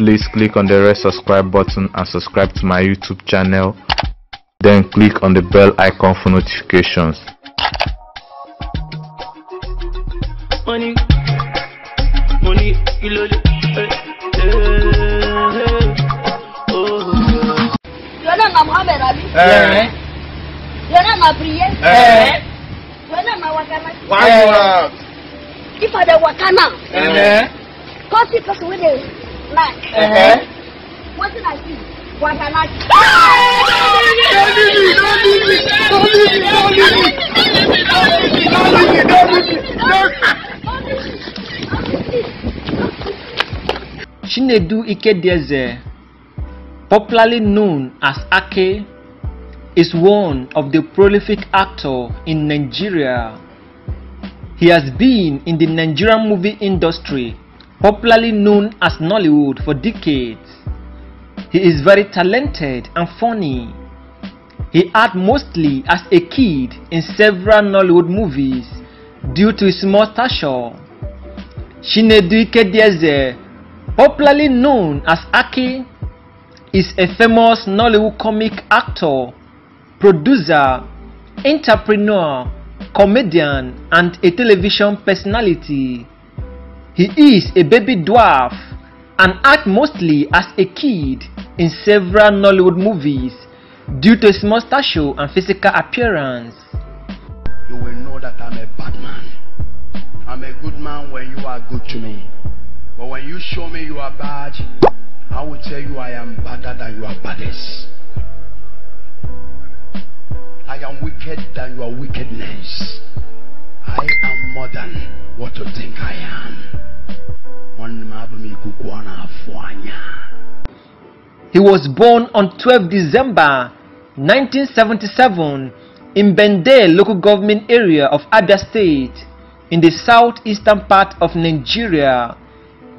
please click on the red subscribe button and subscribe to my YouTube channel. Then click on the bell icon for notifications. money, money, kilo le, eh, eh, eh, oh. Your name na Muhammad Ali. Eh. Your name na Priye. Eh. Your name na Wakana. Eh. If I dey Wakana, Eh. come see person wey dey knack. Eh. Wetin I see? Wakana. Chinedu Ikedieze, popularly known as Aki, is one of the prolific actors in Nigeria. He has been in the Nigerian movie industry, popularly known as Nollywood, for decades. He is very talented and funny. He acted mostly as a kid in several Nollywood movies due to his small stature. Chinedu Ikedieze, popularly known as Aki, is a famous Nollywood comic actor, producer, entrepreneur, comedian, and a television personality. He is a baby dwarf and acts mostly as a kid in several Nollywood movies due to his stature and physical appearance. you will know that I'm a bad man. I'm a good man when you are good to me. But when you show me you are bad, I will tell you I am badder than your baddest. I am wicked than your wickedness. I am more than what you think I am. He was born on 12 December 1977 in Bende local government area of Abia State in the southeastern part of Nigeria.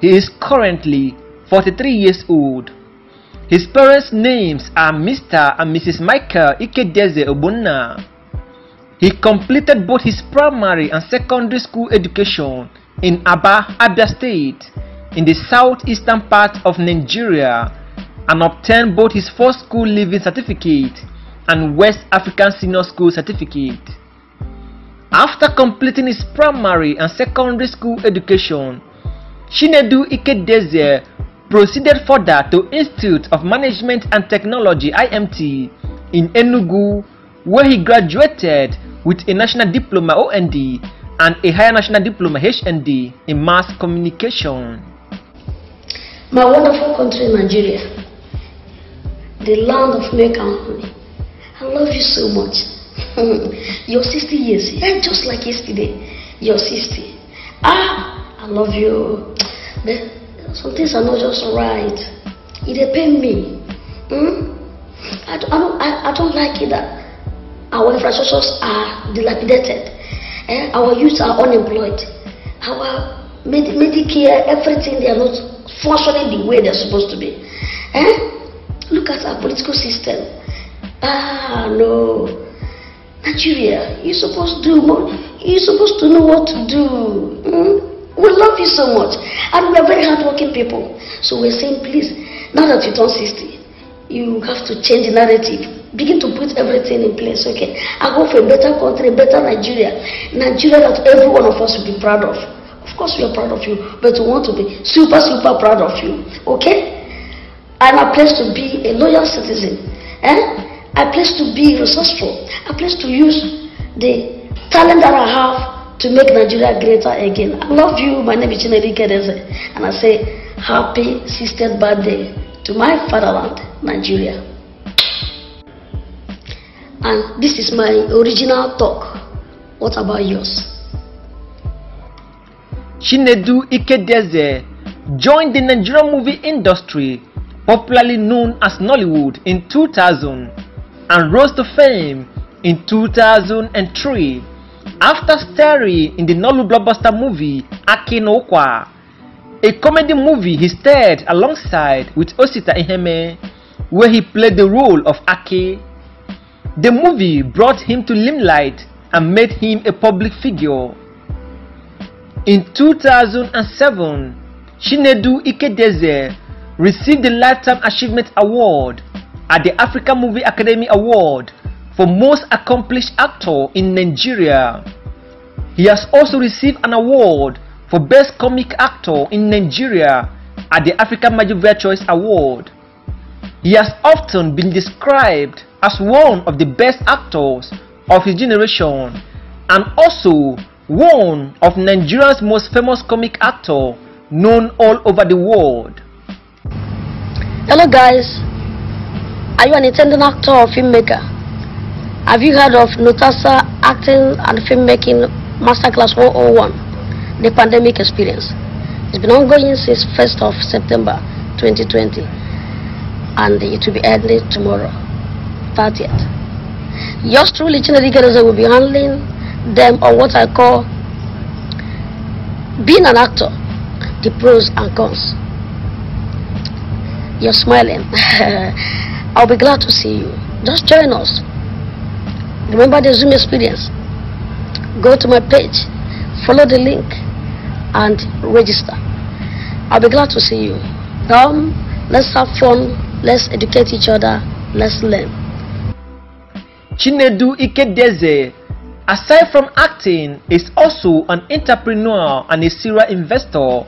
He is currently 43 years old. His parents' names are Mr. and Mrs. Michael Ikedieze Obunna. He completed both his primary and secondary school education in Aba, Abia State, in the southeastern part of Nigeria, and obtained both his first school leaving certificate and West African Senior School certificate. After completing his primary and secondary school education, Chinedu Ikedieze proceeded further to Institute of Management and Technology IMT in Enugu where he graduated with a national diploma OND and a higher national diploma HND in mass communication. My wonderful country, Nigeria, the land of milk and honey. I love you so much. You're 60 years, yeah, just like yesterday. You're 60. Ah, I love you. But some things are not just right. It pain me. Hmm? I, don't, I, don't, I, I don't like it that our infrastructures are dilapidated. Eh? Our youth are unemployed. Our med- Medicare, everything, they are not functioning the way they're supposed to be. Eh? Look at our political system. Ah, no. Nigeria, you're supposed to do more. You're supposed to know what to do. Hmm? We love you so much. And we are very hardworking people. So we're saying, please, now that you turn 60, you have to change the narrative. Begin to put everything in place, okay? I go for a better country, a better Nigeria. Nigeria that every one of us will be proud of. Of course, we are proud of you, but we want to be super, super proud of you, okay? I'm a place to be a loyal citizen. Eh? A place to be resourceful. A place to use the talent that I have to make Nigeria greater again. I love you. My name is Chinedu Ikedieze. And I say happy 60th birthday to my fatherland, Nigeria. And this is my original talk. What about yours? Chinedu Ikedieze joined the Nigerian movie industry, popularly known as Nollywood, in 2000 and rose to fame in 2003 after starring in the Nollywood blockbuster movie Aki na Ukwa, a comedy movie he starred alongside with Osita Iheme, where he played the role of Aki. The movie brought him to limelight and made him a public figure. In 2007, Chinedu Ikedieze received the Lifetime Achievement Award at the African Movie Academy Award for Most Accomplished Actor in Nigeria. He has also received an award for Best Comic Actor in Nigeria at the African Major Choice Award. He has often been described as one of the best actors of his generation and also one of Nigeria's most famous comic actor known all over the world. Hello guys, are you an intending actor or filmmaker? Have you heard of Notasa Acting and Filmmaking Masterclass 101, the pandemic experience? It's been ongoing since 1st of September 2020 and it will be ending tomorrow, 30th. Yours truly, Chinedu Ikedieze, will be handling them on what I call being an actor, the pros and cons. You're smiling. I'll be glad to see you. Just join us. Remember the Zoom experience. Go to my page, follow the link, and register. I'll be glad to see you. Come, let's have fun, let's educate each other, let's learn. Chinedu Ikedieze, aside from acting, is also an entrepreneur and a serial investor.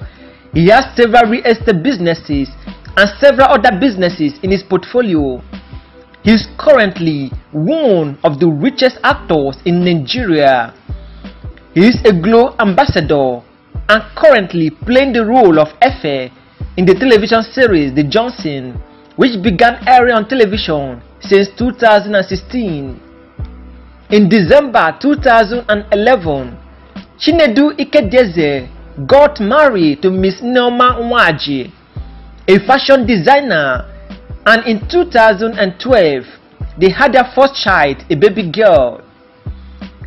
He has several real estate businesses and several other businesses in his portfolio. He is currently one of the richest actors in Nigeria. He is a Glo ambassador and currently playing the role of Efe in the television series The Johnson, which began airing on television since 2016. In December 2011, Chinedu Ikedieze got married to Miss Neoma Nwaji, a fashion designer, and in 2012, they had their first child, a baby girl.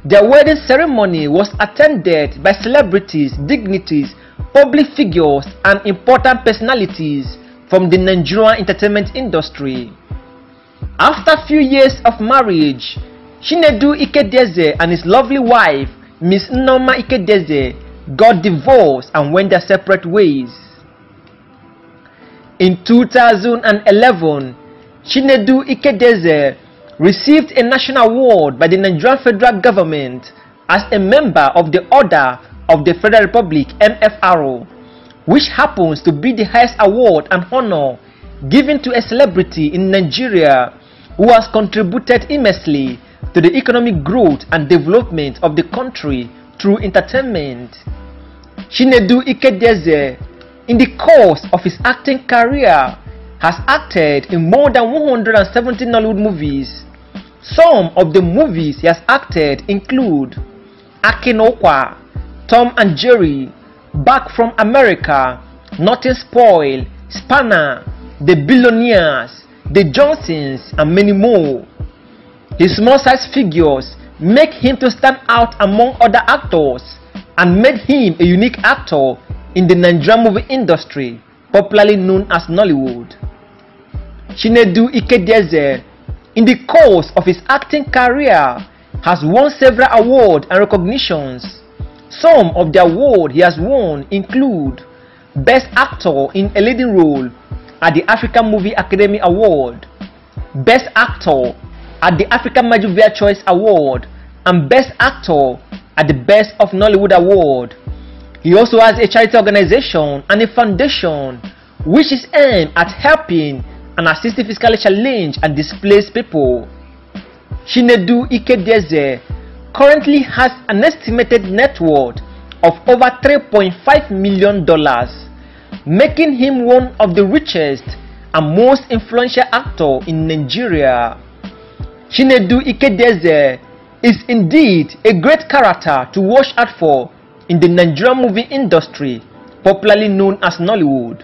Their wedding ceremony was attended by celebrities, dignitaries, public figures, and important personalities from the Nigerian entertainment industry. After a few years of marriage, Chinedu Ikedieze and his lovely wife, Miss Noma Ikedieze, got divorced and went their separate ways. In 2011, Chinedu Ikedieze received a national award by the Nigerian federal government as a member of the Order of the Federal Republic MFRO, which happens to be the highest award and honor given to a celebrity in Nigeria who has contributed immensely to the economic growth and development of the country through entertainment. Chinedu Ikedieze, in the course of his acting career, has acted in more than 170 Nollywood movies. Some of the movies he has acted include Aki na Ukwa, Tom and Jerry, Back from America, Nothing Spoil, Spanner, The Billionaires, The Johnsons, and many more. His small size figures make him to stand out among other actors and made him a unique actor in the Nigerian movie industry, popularly known as Nollywood. Chinedu Ikedieze, in the course of his acting career, has won several awards and recognitions. Some of the awards he has won include Best Actor in a Leading Role at the African Movie Academy Award, Best Actor at the African Major Choice Award, and Best Actor at the Best of Nollywood Award. He also has a charity organization and a foundation which is aimed at helping and assisting physically challenged and displaced people. Chinedu Ikedieze currently has an estimated net worth of over $3.5 million, making him one of the richest and most influential actor in Nigeria. Chinedu Ikedieze is indeed a great character to watch out for in the Nigerian movie industry, popularly known as Nollywood.